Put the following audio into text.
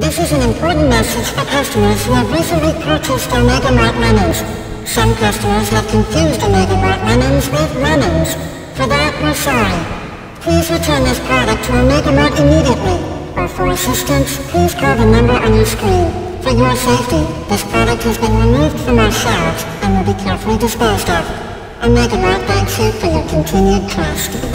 This is an important message for customers who have recently purchased Omega Mart lemons. Some customers have confused Omega Mart lemons with lemons. For that, we're sorry. Please return this product to Omega Mart immediately. Or for assistance, please call the number on your screen. For your safety, this product has been removed from our shelves and will be carefully disposed of. Omega Mart thanks you for your continued trust.